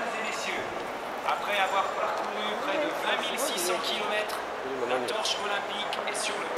Mesdames et messieurs, après avoir parcouru près de 20 600 km, la torche olympique est sur le